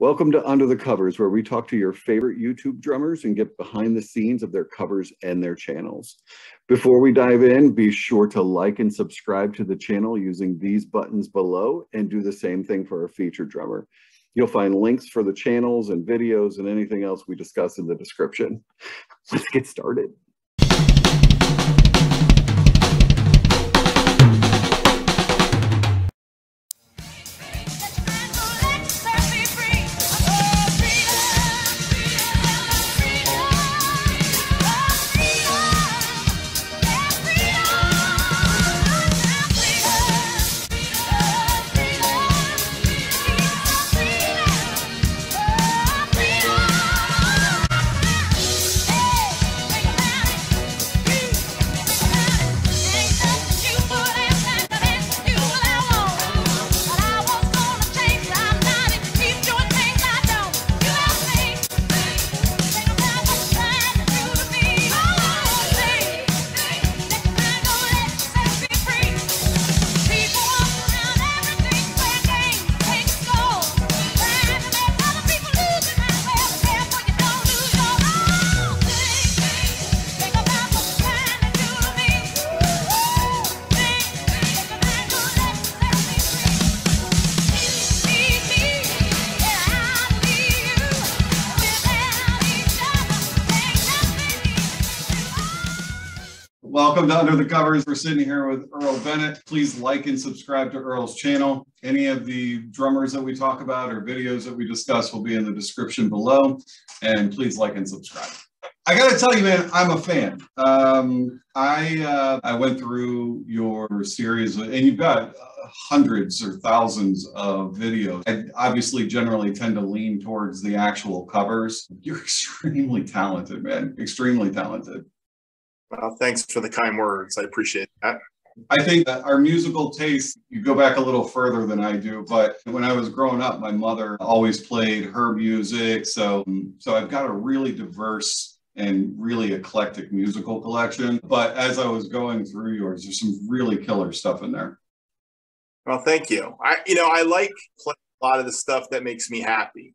Welcome to Under the Covers, where we talk to your favorite YouTube drummers and get behind the scenes of their covers and their channels. Before we dive in, be sure to like and subscribe to the channel using these buttons below and do the same thing for our featured drummer. You'll find links for the channels and videos and anything else we discuss in the description. Let's get started. To Under the Covers. We're sitting here with Earl Bennett. Please like and subscribe to Earl's channel. Any of the drummers that we talk about or videos that we discuss will be in the description below. And please like and subscribe. I got to tell you, man, I'm a fan. Um, I uh, I went through your series, and you've got hundreds or thousands of videos. I obviously generally tend to lean towards the actual covers. You're extremely talented, man. Extremely talented. Well, thanks for the kind words. I appreciate that. I think that our musical taste, you go back a little further than I do, but when I was growing up, my mother always played her music. So, so I've got a really diverse and really eclectic musical collection. But as I was going through yours, there's some really killer stuff in there. Well, thank you. I, you know, I like playing a lot of the stuff that makes me happy.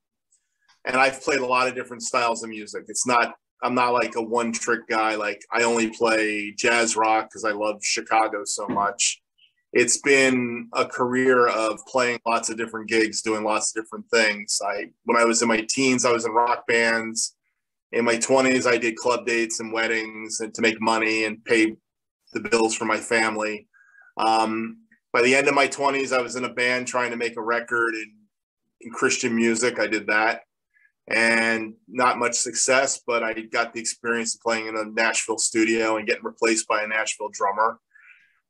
And I've played a lot of different styles of music. It's not I'm not like a one trick guy. Like I only play jazz rock because I love Chicago so much. It's been a career of playing lots of different gigs, doing lots of different things. I when I was in my teens, I was in rock bands. In my 20s, I did club dates and weddings and to make money and pay the bills for my family. Um, by the end of my 20s, I was in a band trying to make a record in, in Christian music. I did that and not much success, but I got the experience of playing in a Nashville studio and getting replaced by a Nashville drummer.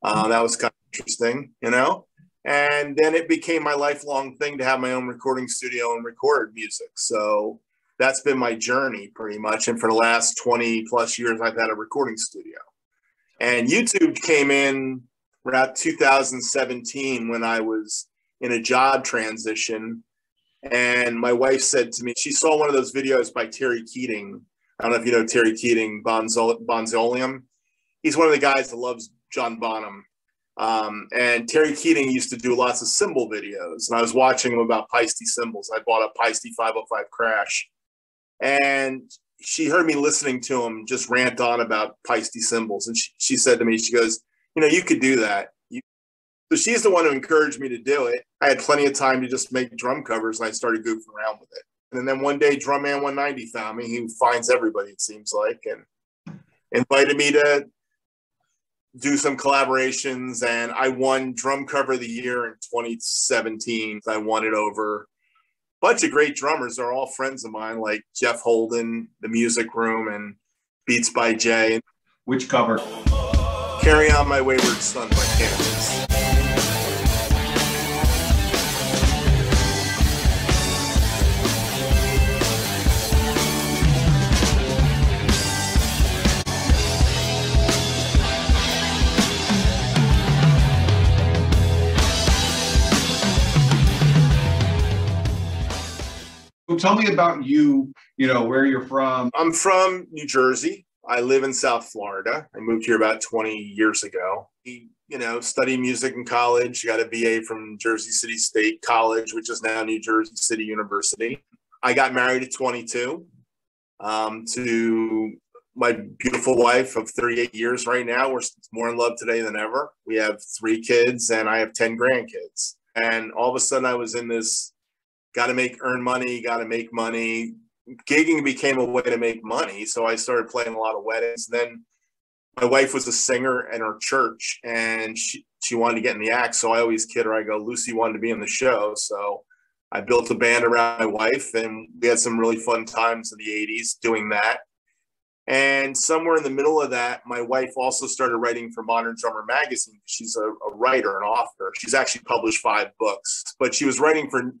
Uh, that was kind of interesting, you know. And then it became my lifelong thing to have my own recording studio and record music. So that's been my journey pretty much. And for the last 20 plus years, I've had a recording studio. And YouTube came in around 2017 when I was in a job transition and my wife said to me, she saw one of those videos by Terry Keating. I don't know if you know Terry Keating, Bonzol- Bonzolium. He's one of the guys that loves John Bonham. Um, and Terry Keating used to do lots of cymbal videos. And I was watching him about Paiste cymbals. I bought a Paiste 505 Crash. And she heard me listening to him just rant on about Paiste cymbals. And she, she said to me, she goes, you know, you could do that. So she's the one who encouraged me to do it. I had plenty of time to just make drum covers and I started goofing around with it. And then one day, Drumman 190 found me. He finds everybody, it seems like, and invited me to do some collaborations. And I won Drum Cover of the Year in 2017. I won it over a bunch of great drummers. They're all friends of mine, like Jeff Holden, The Music Room, and Beats by Jay. Which cover? Carry On My Wayward Son by Kansas. tell me about you, you know, where you're from. I'm from New Jersey. I live in South Florida. I moved here about 20 years ago. you know, study music in college. Got a BA from Jersey City State College, which is now New Jersey City University. I got married at 22 um, to my beautiful wife of 38 years right now. We're more in love today than ever. We have three kids and I have 10 grandkids. And all of a sudden I was in this got to make earn money, got to make money. Gigging became a way to make money. So I started playing a lot of weddings. Then my wife was a singer in our church and she, she wanted to get in the act. So I always kid her. I go, Lucy wanted to be in the show. So I built a band around my wife and we had some really fun times in the 80s doing that. And somewhere in the middle of that, my wife also started writing for Modern Drummer magazine. She's a, a writer, an author. She's actually published five books, but she was writing for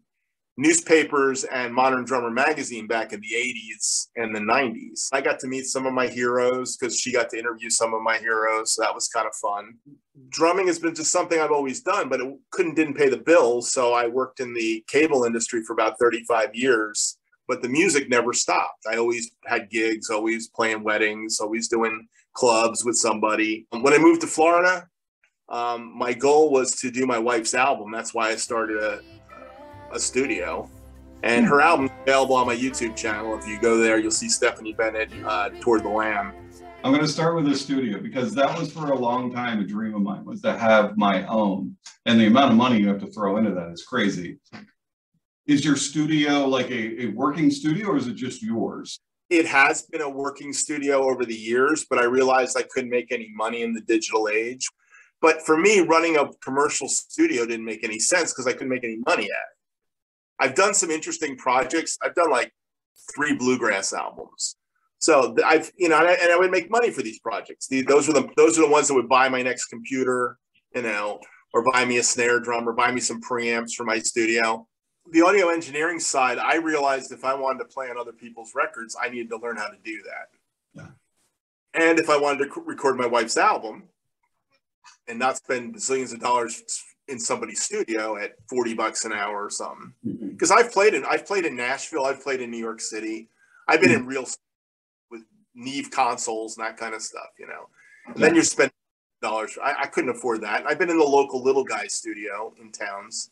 newspapers and Modern Drummer magazine back in the 80s and the 90s. I got to meet some of my heroes because she got to interview some of my heroes. So that was kind of fun. Drumming has been just something I've always done, but it couldn't didn't pay the bills. So I worked in the cable industry for about 35 years, but the music never stopped. I always had gigs, always playing weddings, always doing clubs with somebody. When I moved to Florida, um, my goal was to do my wife's album. That's why I started a a studio. And her album's available on my YouTube channel. If you go there, you'll see Stephanie Bennett uh, toward the lamb. I'm going to start with the studio because that was for a long time a dream of mine was to have my own. And the amount of money you have to throw into that is crazy. Is your studio like a, a working studio or is it just yours? It has been a working studio over the years, but I realized I couldn't make any money in the digital age. But for me, running a commercial studio didn't make any sense because I couldn't make any money at it. I've done some interesting projects. I've done like three bluegrass albums. So I've, you know, and I, and I would make money for these projects. The, those are the those are the ones that would buy my next computer, you know, or buy me a snare drum or buy me some preamps for my studio. The audio engineering side, I realized if I wanted to play on other people's records, I needed to learn how to do that. Yeah. And if I wanted to record my wife's album and not spend zillions of dollars in somebody's studio at 40 bucks an hour or something. Because mm-hmm. I've played in I've played in Nashville, I've played in New York City. I've been mm-hmm. in real with Neve consoles and that kind of stuff, you know. And then you're spending dollars. I, I couldn't afford that. I've been in the local little guy studio in towns.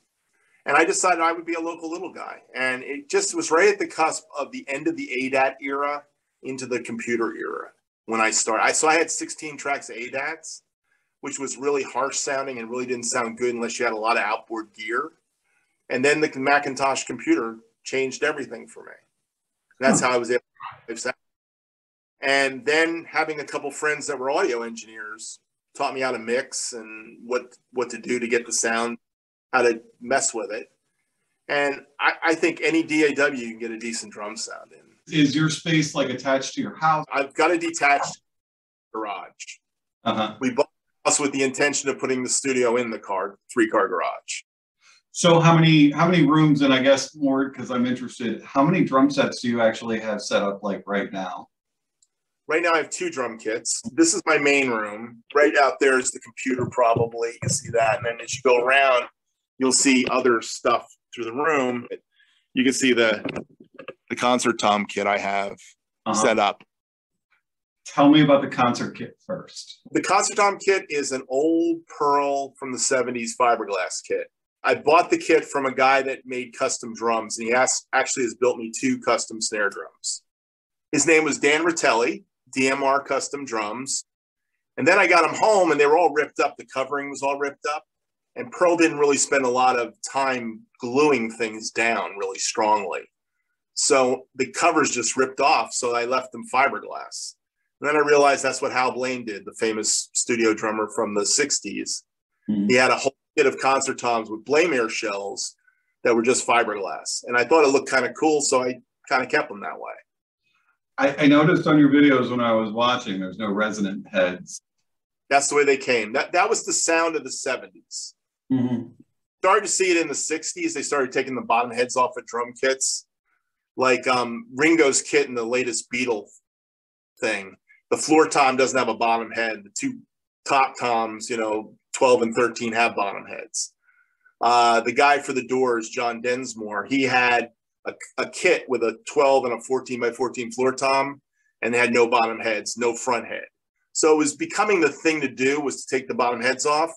And I decided I would be a local little guy. And it just was right at the cusp of the end of the ADAT era into the computer era when I started. I, so I had 16 tracks of ADATs which was really harsh sounding and really didn't sound good unless you had a lot of outboard gear. And then the Macintosh computer changed everything for me. That's how I was able to sound. And then having a couple friends that were audio engineers taught me how to mix and what what to do to get the sound, how to mess with it. And I, I think any DAW you can get a decent drum sound in. Is your space like attached to your house? I've got a detached garage. Uh-huh. We bought us with the intention of putting the studio in the car, three car garage. So how many how many rooms and I guess more because I'm interested, how many drum sets do you actually have set up like right now? Right now I have two drum kits. This is my main room. Right out there is the computer probably. You can see that. And then as you go around, you'll see other stuff through the room. You can see the the concert tom kit I have uh-huh. set up. Tell me about the concert kit first. The concert tom kit is an old Pearl from the 70s fiberglass kit. I bought the kit from a guy that made custom drums, and he actually has built me two custom snare drums. His name was Dan Ritelli, DMR Custom Drums. And then I got them home, and they were all ripped up. The covering was all ripped up. And Pearl didn't really spend a lot of time gluing things down really strongly. So the covers just ripped off. So I left them fiberglass. And then I realized that's what Hal Blaine did, the famous studio drummer from the 60s. Mm-hmm. He had a whole kit of concert toms with Blame air shells that were just fiberglass. And I thought it looked kind of cool, so I kind of kept them that way. I, I, noticed on your videos when I was watching, there's no resonant heads. That's the way they came. That that was the sound of the 70s. Mm-hmm. Started to see it in the 60s. They started taking the bottom heads off of drum kits. Like um, Ringo's kit in the latest Beatle thing the floor tom doesn't have a bottom head. The two top toms, you know, 12 and 13 have bottom heads. Uh, the guy for the doors, John Densmore, he had a, a, kit with a 12 and a 14 by 14 floor tom, and they had no bottom heads, no front head. So it was becoming the thing to do was to take the bottom heads off.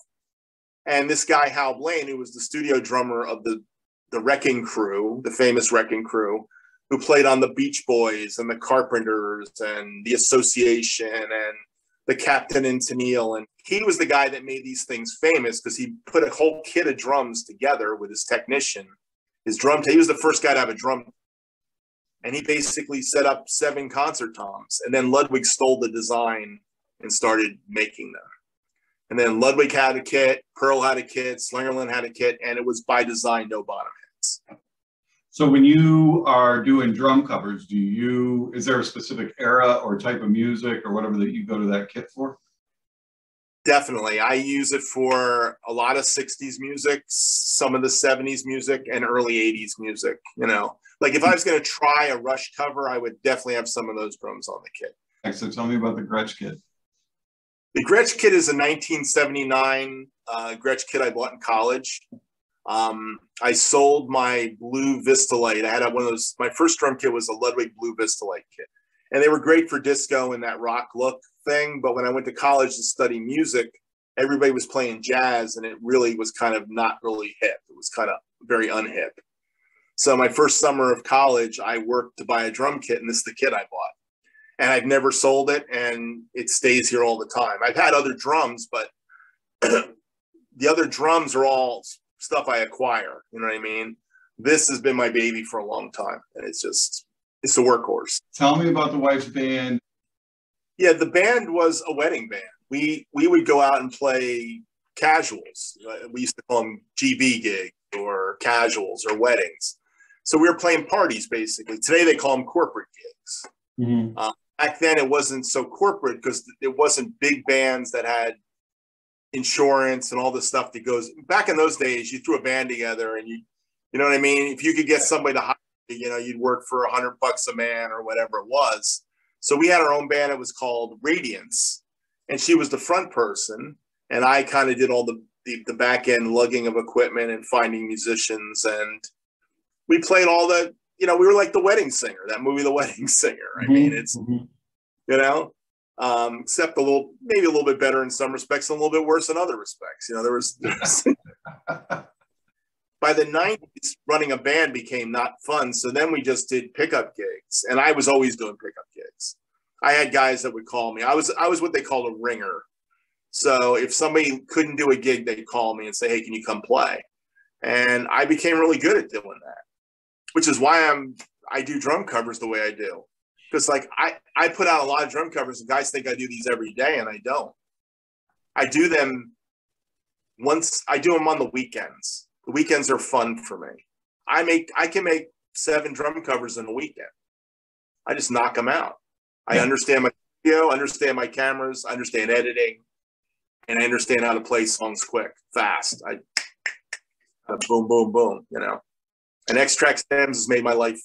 And this guy, Hal Blaine, who was the studio drummer of the, the Wrecking Crew, the famous Wrecking Crew, who played on the Beach Boys and the Carpenters and the Association and the Captain and Tennille. And he was the guy that made these things famous because he put a whole kit of drums together with his technician. His drum, he was the first guy to have a drum. And he basically set up seven concert toms. And then Ludwig stole the design and started making them. And then Ludwig had a kit, Pearl had a kit, Slingerland had a kit, and it was by design, no bottom heads. So when you are doing drum covers, do you is there a specific era or type of music or whatever that you go to that kit for? Definitely. I use it for a lot of 60s music, some of the 70s music, and early 80s music. You know, like if I was going to try a Rush cover, I would definitely have some of those drums on the kit. So tell me about the Gretsch kit. The Gretsch kit is a 1979 uh, Gretsch kit I bought in college. Um, I sold my blue Vistalite. I had one of those. My first drum kit was a Ludwig blue Vistalite kit, and they were great for disco and that rock look thing. But when I went to college to study music, everybody was playing jazz, and it really was kind of not really hip. It was kind of very unhip. So my first summer of college, I worked to buy a drum kit, and this is the kit I bought. And I've never sold it, and it stays here all the time. I've had other drums, but the other drums are all stuff I acquire. You know what I mean? This has been my baby for a long time, and it's just it's a workhorse. Tell me about the wife's band. Yeah, the band was a wedding band. We we would go out and play casuals. We used to call them GB gigs or casuals or weddings. So we were playing parties basically. Today they call them corporate gigs. Mm-hmm. Uh, back then it wasn't so corporate because it wasn't big bands that had insurance and all the stuff that goes back in those days you threw a band together and you you know what i mean? If you could get somebody to hire you know you'd work for a hundred bucks a man or whatever it was. So we had our own band. It was called radiance. And she was the front person. And i kind of did all the, the the back end lugging of equipment and finding musicians. And we played all the you know we were like the wedding singer that movie the wedding singer. I mm-hmm. mean it's mm-hmm. you know um, except a little, maybe a little bit better in some respects, and a little bit worse in other respects. You know, there was, there was by the 90s, running a band became not fun. So then we just did pickup gigs, and I was always doing pickup gigs. I had guys that would call me. I was I was what they called a ringer. So if somebody couldn't do a gig, they'd call me and say, "Hey, can you come play?" And I became really good at doing that, which is why I'm I do drum covers the way I do because like I I put out a lot of drum covers and guys think I do these every day and I don't. I do them once I do them on the weekends. The weekends are fun for me. I make I can make seven drum covers in a weekend. I just knock them out. I understand my video, understand my cameras, I understand editing, and I understand how to play songs quick, fast. I uh, boom, boom, boom, you know. And X Track Stems has made my life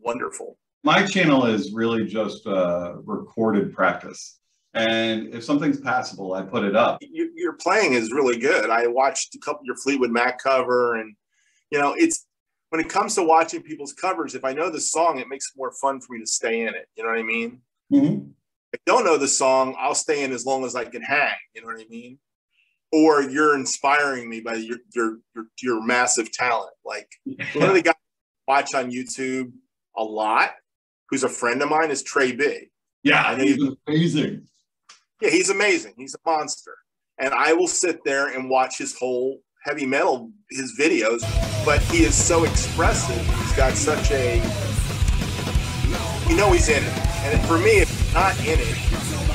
wonderful my channel is really just uh, recorded practice. And if something's passable, I put it up. Your playing is really good. I watched a couple your Fleetwood Mac cover, and you know, it's when it comes to watching people's covers. If I know the song, it makes it more fun for me to stay in it. You know what I mean? Mm-hmm. If I don't know the song, I'll stay in as long as I can hang. You know what I mean? Or you're inspiring me by your your your, your massive talent. Like one of the guys I watch on YouTube a lot who's a friend of mine, is Trey B. Yeah, and he's amazing. Yeah, he's amazing. He's a monster. And I will sit there and watch his whole heavy metal, his videos, but he is so expressive. He's got such a, you know, he's in it. And for me, if he's not in it,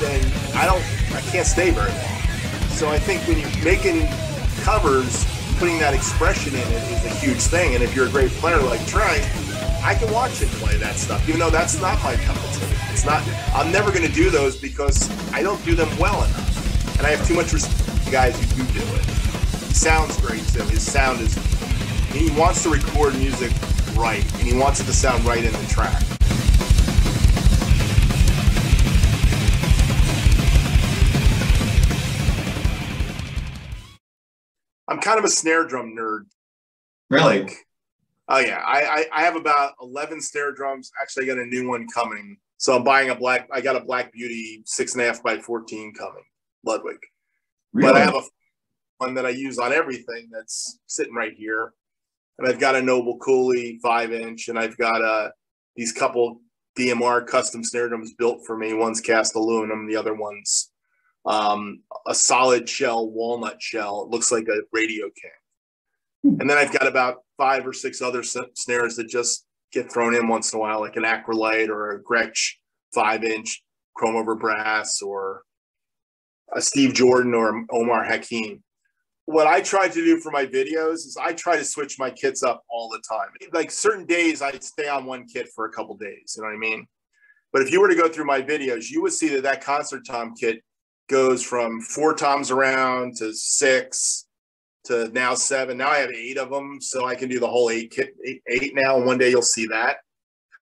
then I don't, I can't stay very long. So I think when you're making covers, putting that expression in it is a huge thing. And if you're a great player like Trey, I can watch it play that stuff, even though that's not my cup of tea. It's not. I'm never going to do those because I don't do them well enough, and I have too much respect for guys who do do it. He sounds great too. His sound is. He wants to record music right, and he wants it to sound right in the track. I'm kind of a snare drum nerd. Really? Like, Oh yeah, I, I, I have about eleven snare drums. Actually, I got a new one coming. So I'm buying a black. I got a Black Beauty six and a half by fourteen coming, Ludwig. Really? But I have a one that I use on everything that's sitting right here. And I've got a Noble Cooley five inch, and I've got a these couple DMR custom snare drums built for me. One's cast aluminum, the other one's um, a solid shell, walnut shell. It looks like a Radio King. And then I've got about five or six other snares that just get thrown in once in a while, like an Acrolite or a Gretsch five inch chrome over brass or a Steve Jordan or Omar Hakim. What I try to do for my videos is I try to switch my kits up all the time. Like certain days, I stay on one kit for a couple days. You know what I mean? But if you were to go through my videos, you would see that that concert tom kit goes from four toms around to six to now seven. Now I have eight of them, so I can do the whole eight kit, eight, eight now. And one day you'll see that.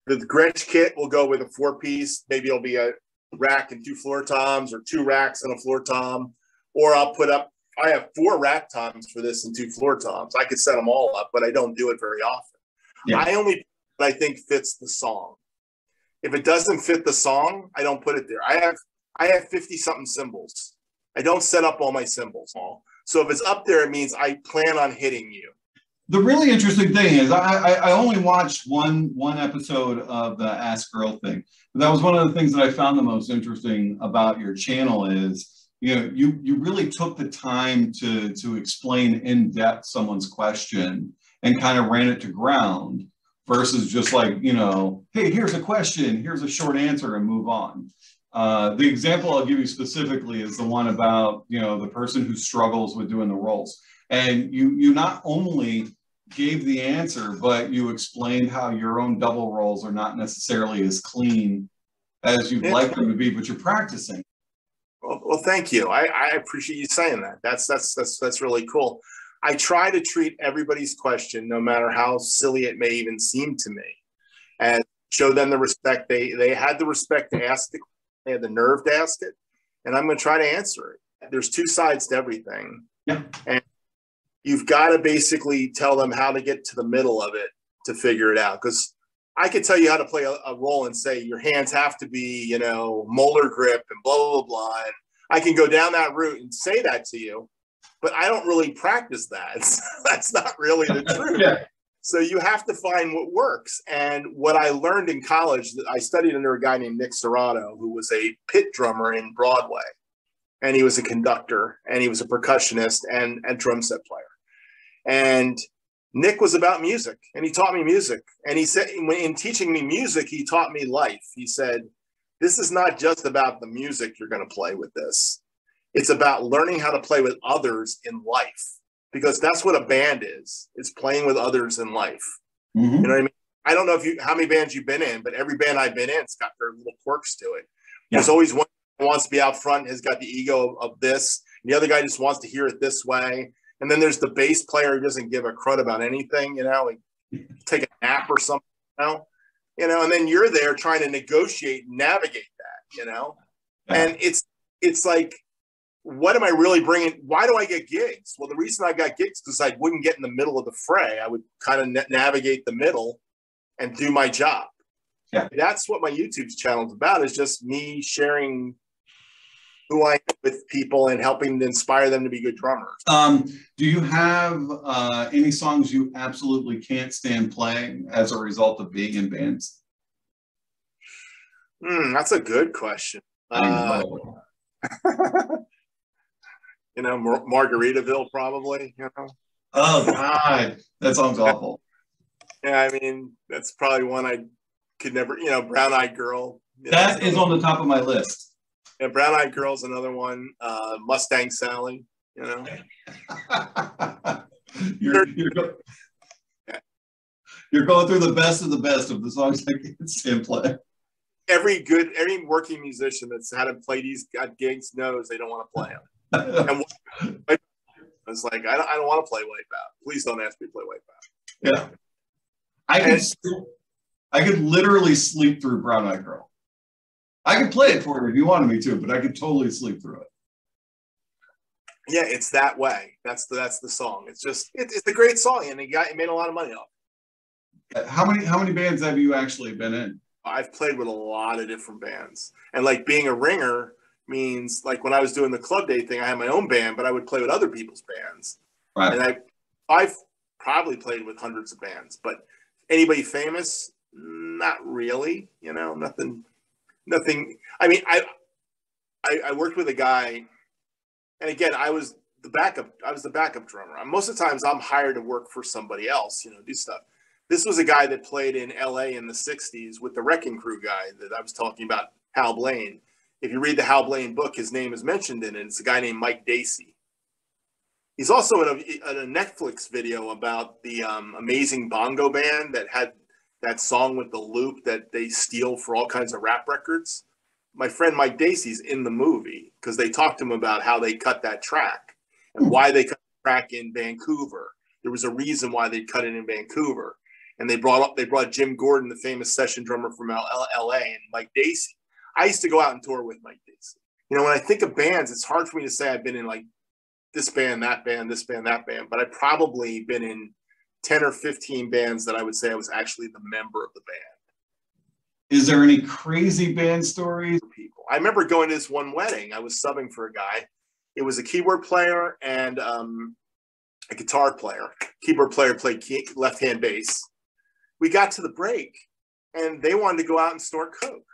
The Gretsch kit will go with a four piece. Maybe it'll be a rack and two floor toms, or two racks and a floor tom. Or I'll put up. I have four rack toms for this and two floor toms. I could set them all up, but I don't do it very often. Yeah. I only I think fits the song. If it doesn't fit the song, I don't put it there. I have I have 50 something cymbals. I don't set up all my cymbals. So if it's up there, it means I plan on hitting you. The really interesting thing is I, I, only watched one one episode of the Ask Earl thing. But that was one of the things that I found the most interesting about your channel is you know you you really took the time to to explain in depth someone's question and kind of ran it to ground versus just like you know hey here's a question here's a short answer and move on uh, the example I'll give you specifically is the one about you know the person who struggles with doing the rolls. and you you not only gave the answer, but you explained how your own double rolls are not necessarily as clean as you'd yeah. like them to be, but you're practicing. Well, well thank you. I, I appreciate you saying that. That's that's that's that's really cool. I try to treat everybody's question, no matter how silly it may even seem to me, and show them the respect they they had the respect to ask the they had the nerve to ask it, and I'm going to try to answer it. There's two sides to everything. Yeah. And you've got to basically tell them how to get to the middle of it to figure it out. Because I could tell you how to play a, a, roll and say your hands have to be, you know, Moeller grip and blah, blah, blah. And I can go down that route and say that to you, but I don't really practice that. That's not really the truth. yeah. So you have to find what works. And what I learned in college, I studied under a guy named Nick Serrano, who was a pit drummer in Broadway. And he was a conductor and he was a percussionist and a drum set player. And Nick was about music and he taught me music. And he said, in teaching me music, he taught me life. He said, This is not just about the music you're going to play with this, it's about learning how to play with others in life because that's what a band is. It's playing with others in life. Mm-hmm. You know what I mean? I don't know if you how many bands you've been in, but every band I've been in, it's got their little quirks to it. Yeah. There's always one who wants to be out front, has got the ego of, of this. the other guy just wants to hear it this way. And then there's the bass player who doesn't give a crud about anything, you know, like take a nap or something, you know, you know, and then you're there trying to negotiate navigate that, you know, yeah. and it's it's like what am I really bringing? Why do I get gigs? Well, the reason I got gigs because I wouldn't get in the middle of the fray. I would kind of na- navigate the middle and do my job. Yeah. That's what my YouTube channel is about. Is just me sharing who I am with people and helping to inspire them to be good drummers. Um, do you have uh, any songs you absolutely can't stand playing as a result of being in bands? Hmm, that's a good question. Uh, you know, Mar- Margaritaville probably, you know. Oh God, that sounds awful. Yeah, I mean, that's probably one I could never, you know, Brown Eyed Girl. That know, is on the top of my list. Yeah, Brown Eyed Girl's another one. Uh, Mustang Sally, you know. you're, you're, go- you're going through the best of the best of the songs I can stand play. Every good, every working musician that's had to play these gigs knows they don't want to play them and it's like I don't, I don't want to play Wipeout. Please don't ask me to play Wipeout. Yeah, I could I could literally sleep through Brown Eyed Girl. I could play it for you if you wanted me to, but I could totally sleep through it. Yeah, it's that way. That's the that's the song. It's just it, it's a great song, and it got it made a lot of money off. Uh, how many how many bands have you actually been in? I've played with a lot of different bands, and like being a ringer, means like when I was doing the club day thing, I had my own band, but I would play with other people's bands. Right. And I, I've probably played with hundreds of bands, but anybody famous, not really. You know, nothing, nothing. I mean, I, I, I worked with a guy, and again, I was the backup. I was the backup drummer. Most of the times, I'm hired to work for somebody else. You know, do stuff. This was a guy that played in L.A. in the '60s with the Wrecking Crew guy that I was talking about, Hal Blaine. If you read the Hal Blaine book, his name is mentioned in it. It's a guy named Mike Deasy. He's also in a, in a Netflix video about the um, amazing bongo band that had that song with the loop that they steal for all kinds of rap records. My friend Mike Deasy's in the movie because they talked to him about how they cut that track and why they cut the track in Vancouver. There was a reason why they cut it in Vancouver. And they brought up they brought Jim Gordon, the famous session drummer from L- L- LA, and Mike Deasy. I used to go out and tour with Mike Deasy. You know, when I think of bands, it's hard for me to say I've been in like this band, that band, this band, that band, but I've probably been in 10 or 15 bands that I would say I was actually the member of the band. Is there any crazy band stories? People. I remember going to this one wedding. I was subbing for a guy. It was a keyboard player and um, a guitar player. Keyboard player played key, left hand bass. We got to the break and they wanted to go out and snort coke.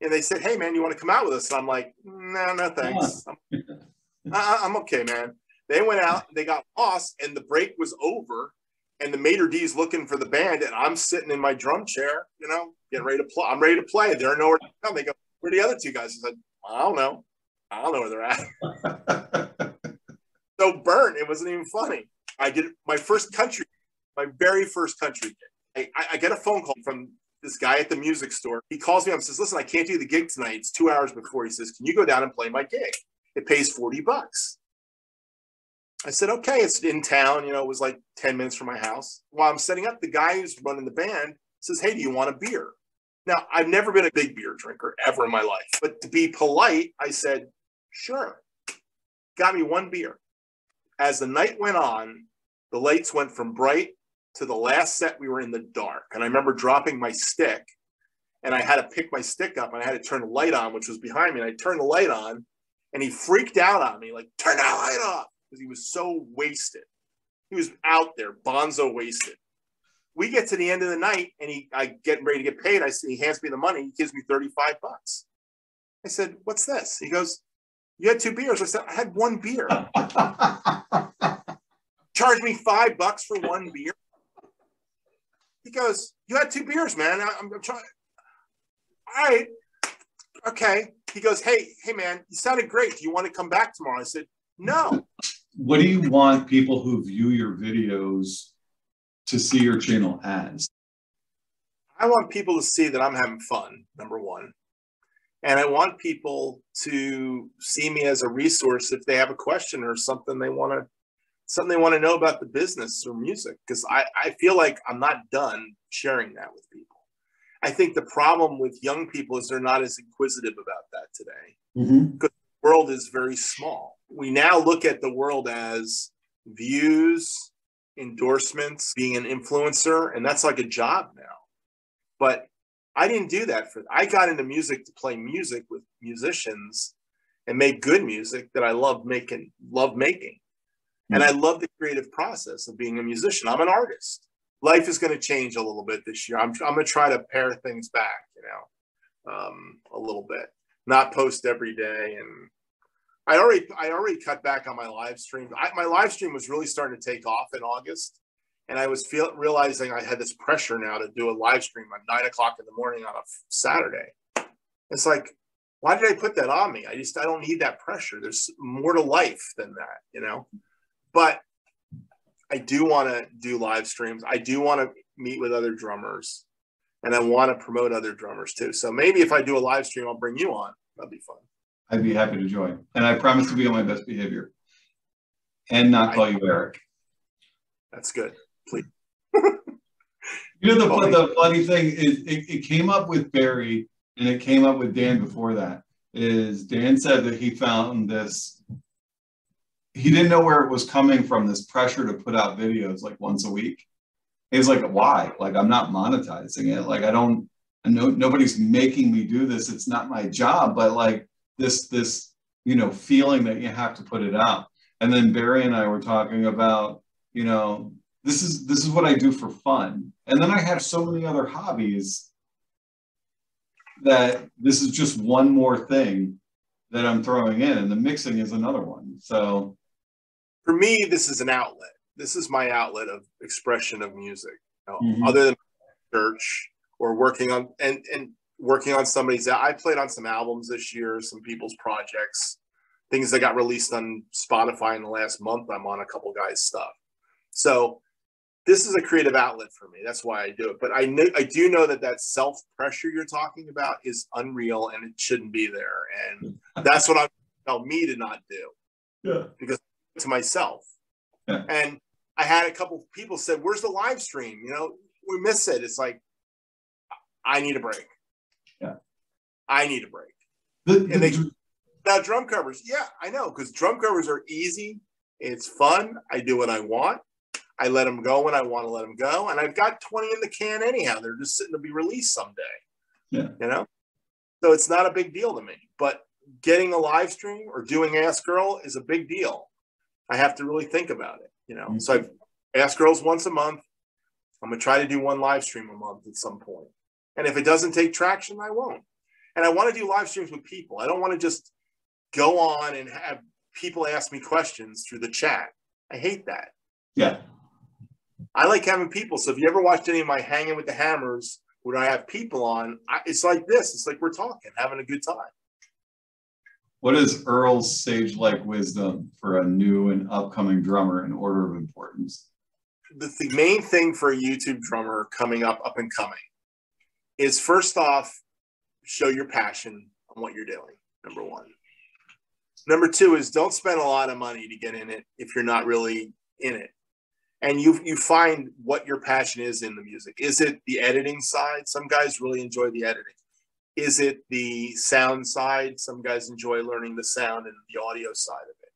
And they said, "Hey man, you want to come out with us?" And I'm like, "No, no, thanks. I'm, I'm okay, man." They went out, they got lost, and the break was over and the maitre d's looking for the band and i'm sitting in my drum chair you know getting ready to play i'm ready to play. They're nowhere to come they go where are the other two guys? I said i don't know. I don't know where they're at. So burnt it wasn't even funny. I did my first country my very first country I, I get a phone call from this guy at the music store he calls me up and says listen i can't do the gig tonight it's two hours before he says can you go down and play my gig it pays 40 bucks I said, okay, it's in town. You know, it was like 10 minutes from my house. While I'm setting up, the guy who's running the band says, hey, do you want a beer? Now, I've never been a big beer drinker ever in my life, but to be polite, I said, sure. Got me one beer. As the night went on, the lights went from bright to the last set, we were in the dark. And I remember dropping my stick and I had to pick my stick up and I had to turn the light on, which was behind me. And I turned the light on and he freaked out on me, like, turn that light off because he was so wasted. He was out there, bonzo wasted. We get to the end of the night and he I get ready to get paid. I see he hands me the money, he gives me 35 bucks. I said, What's this? He goes, You had two beers. I said, I had one beer. Charge me five bucks for one beer. He goes, You had two beers, man. I, I'm, I'm trying. All right. Okay. He goes, Hey, hey man, you sounded great. Do you want to come back tomorrow? I said, No what do you want people who view your videos to see your channel as? I want people to see that I'm having fun, number one. And I want people to see me as a resource if they have a question or something they want to something they want to know about the business or music. Because I, I feel like I'm not done sharing that with people. I think the problem with young people is they're not as inquisitive about that today. Mm-hmm. Because the world is very small we now look at the world as views, endorsements, being an influencer, and that's like a job now. But I didn't do that for I got into music to play music with musicians and make good music that I love making, love making. And I love the creative process of being a musician. I'm an artist. Life is going to change a little bit this year. I'm, I'm going to try to pare things back, you know, um, a little bit, not post every day and I already I already cut back on my live stream. I, my live stream was really starting to take off in August, and I was feel, realizing I had this pressure now to do a live stream at nine o'clock in the morning on a Saturday. It's like, why did I put that on me? I just I don't need that pressure. There's more to life than that, you know. But I do want to do live streams. I do want to meet with other drummers, and I want to promote other drummers too. So maybe if I do a live stream, I'll bring you on. That'd be fun. I'd be happy to join. And I promise to be on my best behavior and not call you Eric. That's good. Please. you know, the, the funny thing is it, it came up with Barry and it came up with Dan before that. Is Dan said that he found this, he didn't know where it was coming from, this pressure to put out videos like once a week. he's like, why? Like, I'm not monetizing it. Like, I don't, no, nobody's making me do this. It's not my job. But like, this this you know feeling that you have to put it out. And then Barry and I were talking about you know this is this is what I do for fun. And then I have so many other hobbies that this is just one more thing that I'm throwing in, and the mixing is another one. So for me, this is an outlet. This is my outlet of expression of music. You know, Mhm. Other than church or working on and and working on somebody's. I played on some albums this year, some people's projects, things that got released on Spotify in the last month. I'm on a couple guys' stuff. So this is a creative outlet for me. That's why I do it. But I know I do know that that self pressure you're talking about is unreal and it shouldn't be there. And that's what I tell me to not do yeah, to myself. Yeah. And I had a couple people said, "Where's the live stream?" You know, we miss it. It's like I need a break. Yeah. I need a break. the, And they- the- Now drum covers, yeah, I know, because drum covers are easy. It's fun. I do what I want. I let them go when I want to let them go, and I've got twenty in the can anyhow. They're just sitting to be released someday. Yeah. you know, so it's not a big deal to me. But getting a live stream or doing Ask Earl is a big deal. I have to really think about it. You know, so mm-hmm. I've Ask Earls once a month. I'm gonna try to do one live stream a month at some point. And if it doesn't take traction, I won't. And I want to do live streams with people. I don't want to just go on and have people ask me questions through the chat. I hate that. yeah, I like having people. So if you ever watched any of my Hanging with the Hammers, where I have people on, I, it's like this. It's like we're talking, having a good time. What is Earl's sage-like wisdom for a new and upcoming drummer in order of importance? the, the main thing for a YouTube drummer coming up, up and coming, is first off, show your passion on what you're doing. Number one. Number two is don't spend a lot of money to get in it if you're not really in it. And you you find what your passion is in the music. Is it the editing side? Some guys really enjoy the editing. Is it the sound side? Some guys enjoy learning the sound and the audio side of it.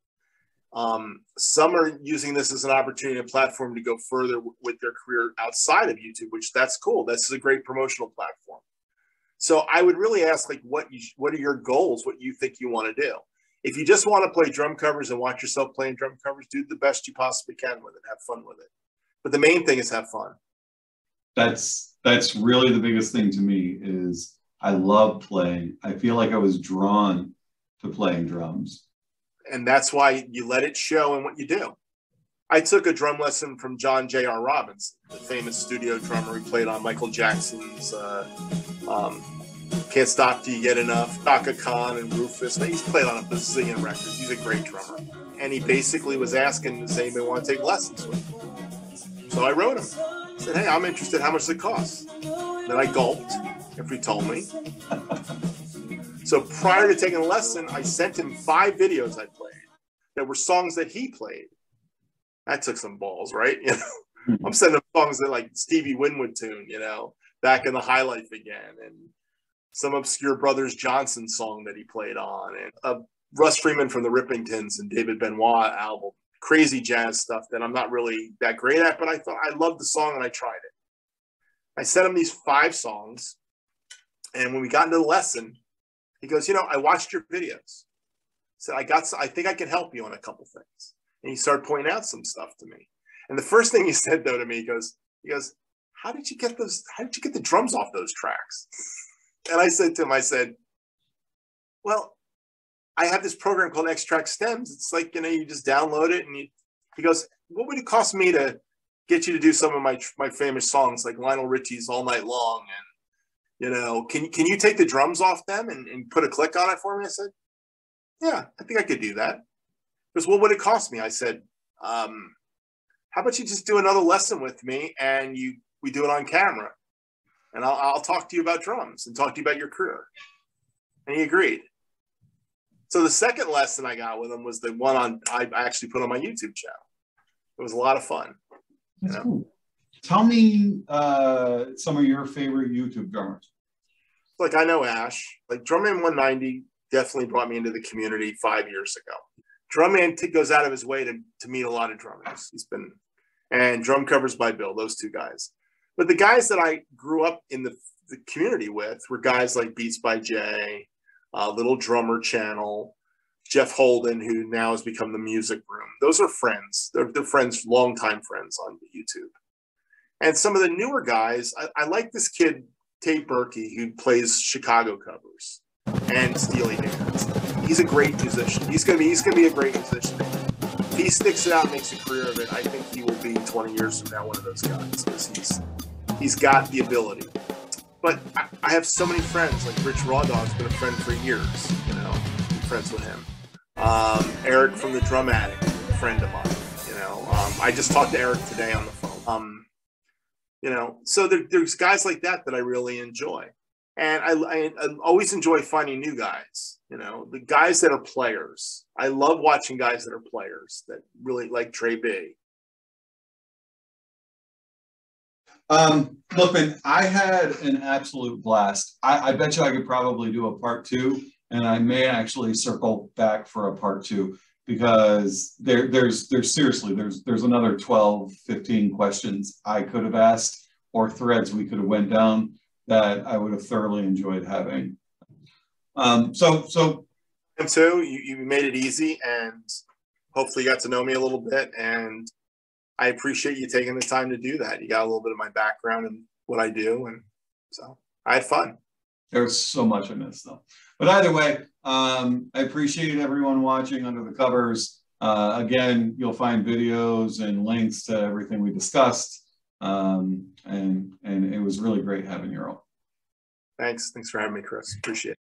Um, some are using this as an opportunity and platform to go further w- with their career outside of YouTube, which that's cool. This is a great promotional platform. So I would really ask, like, what you, what are your goals? What you think you want to do? If you just want to play drum covers and watch yourself playing drum covers, do the best you possibly can with it. Have fun with it. But the main thing is have fun. That's that's really the biggest thing to me is I love playing. I feel like I was drawn to playing drums. and that's why you let it show in what you do. I took a drum lesson from John J.R. Robinson, the famous studio drummer who played on Michael Jackson's uh, um, Can't Stop You Get Enough, Chaka Khan, and Rufus. He's played on a bazillion records. He's a great drummer. And he basically was asking, does anybody want to take lessons with him? So I wrote him. I said, hey, I'm interested. How much does it cost? Then I gulped after he told me. So prior to taking a lesson, I sent him five videos I played that were songs that he played. That took some balls, right? You know, hmm. I'm sending songs that like Stevie Winwood tune, you know, back in the high life again, and some obscure Brothers Johnson song that he played on, and a Russ Freeman from the Rippingtons and David Benoit album, crazy jazz stuff that I'm not really that great at, but I thought I loved the song and I tried it. I sent him these five songs, and when we got into the lesson, he goes, you know, I watched your videos. Said I got, I think I can help you on a couple things. And he started pointing out some stuff to me. And the first thing he said though to me, he goes, he goes, how did you get those? How did you get the drums off those tracks? And I said to him, I said, well, I have this program called Extract Stems. It's like you know, you just download it, and you, he goes, what would it cost me to get you to do some of my my famous songs like Lionel Richie's All Night Long and you know, can can you take the drums off them and, and put a click on it for me? I said, yeah, I think I could do that. Because what would it cost me? I said, um, how about you just do another lesson with me and you we do it on camera, and I'll I'll talk to you about drums and talk to you about your career. And he agreed. So the second lesson I got with him was the one on I actually put on my YouTube channel. It was a lot of fun. That's Yeah. cool. Tell me uh, some of your favorite YouTube drummers. like I know Ash, like Drumman 190 definitely brought me into the community five years ago. Drumman t- goes out of his way to, to meet a lot of drummers. He's been, and drum covers by Bill, those two guys. But the guys that I grew up in the, the community with were guys like Beats by Jay, uh, Little Drummer Channel, Jeff Holden, who now has become the Music Room. Those are friends. They're, they're friends, longtime friends on YouTube. And some of the newer guys, I, I like this kid, Tate Berkey, who plays Chicago covers and Steely Dan. He's a great musician. He's gonna be he's gonna be a great musician. If he sticks it out makes a career of it, I think he will be 20 years from now one of those guys because he's he's got the ability. But I, I, have so many friends, like Rich Raw Dawg's been a friend for years, you know, I'm friends with him. Um, Eric from the Drum Attic, friend of mine, you know. Um, I just talked to Eric today on the phone. Um, you know, so there, there's guys like that that I really enjoy. And I, I, I always enjoy finding new guys, you know, the guys that are players. I love watching guys that are players that really like Trey B Um, look, man, I had an absolute blast. I, I bet you I could probably do a part two, and I may actually circle back for a part two because there, there's, there's seriously, there's, there's another 12, 15 questions I could have asked or threads we could have went down that I would have thoroughly enjoyed having. Um, so, so. And so you, you made it easy and hopefully you got to know me a little bit and I appreciate you taking the time to do that. You got a little bit of my background and what I do, and so I had fun. There's so much I missed though. But either way, um, I appreciate everyone watching under the covers. Uh, again, you'll find videos and links to everything we discussed. Um, and and it was really great having you all. Thanks. Thanks for having me, Chris. Appreciate it.